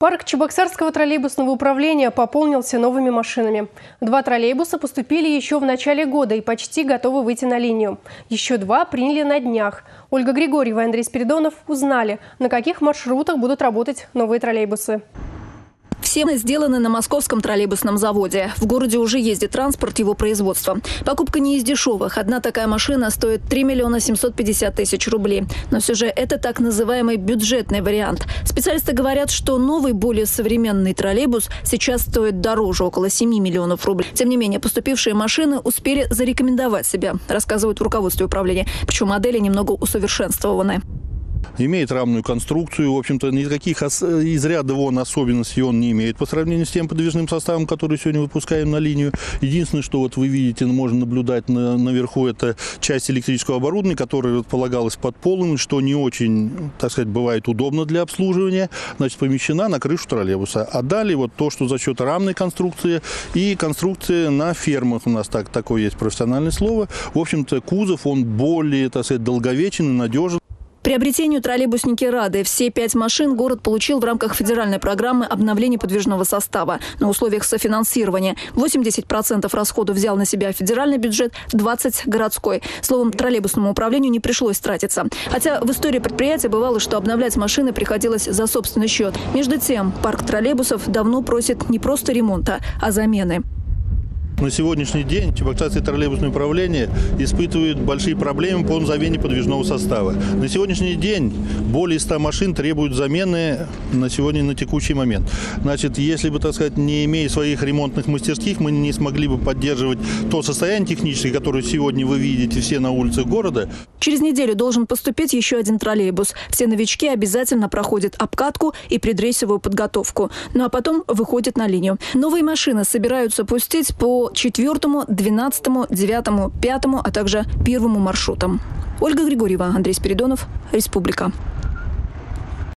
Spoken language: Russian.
Парк Чебоксарского троллейбусного управления пополнился новыми машинами. Два троллейбуса поступили еще в начале года и почти готовы выйти на линию. Еще два приняли на днях. Ольга Григорьева и Андрей Спиридонов узнали, на каких маршрутах будут работать новые троллейбусы. Все сделаны на московском троллейбусном заводе. В городе уже ездит транспорт его производства. Покупка не из дешевых. Одна такая машина стоит 3 миллиона 750 тысяч рублей. Но все же это так называемый бюджетный вариант. Специалисты говорят, что новый, более современный троллейбус сейчас стоит дороже, около 7 миллионов рублей. Тем не менее, поступившие машины успели зарекомендовать себя, рассказывают в руководстве управления. Причем модели немного усовершенствованы имеет равную конструкцию, в общем-то, никаких из ряда вон особенностей он не имеет по сравнению с тем подвижным составом, который сегодня выпускаем на линию. Единственное, что вот вы видите, можно наблюдать на, наверху, это часть электрического оборудования, которое полагалось под полом, что не очень, так сказать, бывает удобно для обслуживания, значит, помещена на крышу троллейбуса. А далее вот то, что за счет равной конструкции и конструкции на фермах, у нас так, такое есть профессиональное слово, в общем-то, кузов, он более, так сказать, долговечен и надежен. Приобретению троллейбусники рады. Все пять машин город получил в рамках федеральной программы обновления подвижного состава на условиях софинансирования. 80% расходов взял на себя федеральный бюджет, 20% – городской. Словом, троллейбусному управлению не пришлось тратиться. Хотя в истории предприятия бывало, что обновлять машины приходилось за собственный счет. Между тем, парк троллейбусов давно просит не просто ремонта, а замены. На сегодняшний день Чебоксарское троллейбусное управление испытывает большие проблемы по замене подвижного состава. На сегодняшний день более 100 машин требуют замены на сегодня, на текущий момент. Значит, если бы, так сказать, не имея своих ремонтных мастерских, мы не смогли бы поддерживать то состояние техническое, которое сегодня вы видите все на улицах города. Через неделю должен поступить еще один троллейбус. Все новички обязательно проходят обкатку и предрейсовую подготовку. Ну а потом выходят на линию. Новые машины собираются пустить по четвертому, двенадцатому, девятому, пятому, а также первому маршрутам. Ольга Григорьева, Андрей Спиридонов, Республика.